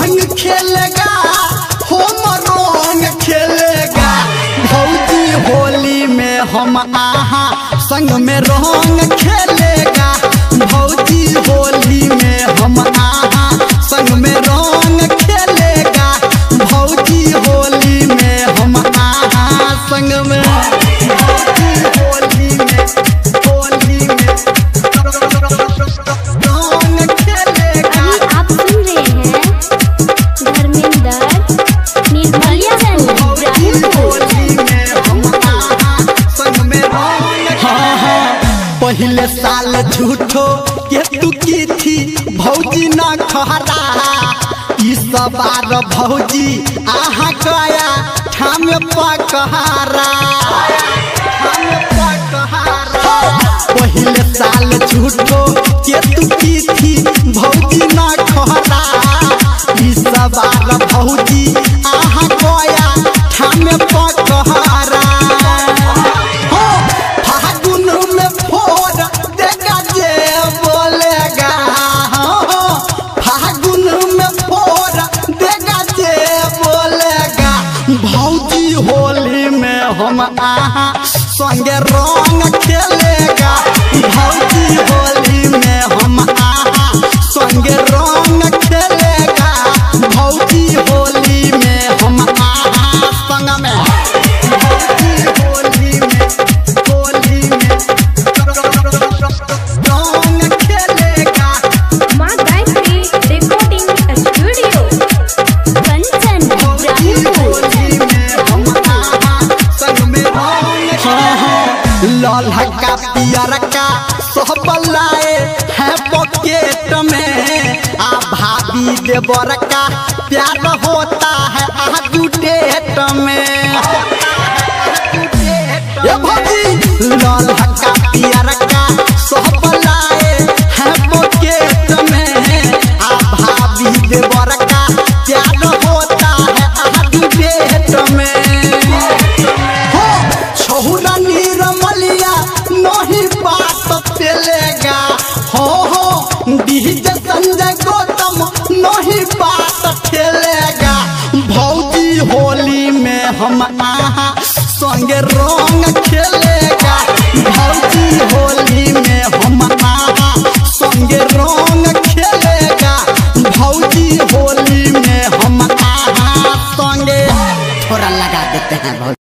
रंग खेलेगा हम रंग खेलेगा। भौजी होली में हम आहा संग में रंग खेलेगा। भौजी होली में हम आहा संग में रंग खेलेगा। भौजी होली में हम आहा संग में पहले साल झूठो के तू की थी भौजी न खहरा इस बार भौजी आहा कया ठाम पकहारा पहले साल झूठो के तू की होली में हम आहा संगे रंग खेलेगा। भौजी होली। हाँ लाल हक्का पियर का लाए हैं पॉकेट में। आ भाभी देवर का प्यार होता होली में हम आहा संगे रंग खेलेगा। भौजी होली में हम आहा संगे रंग खेलेगा। भौजी होली में हम आहा संगे। थोड़ा लगा देते हैं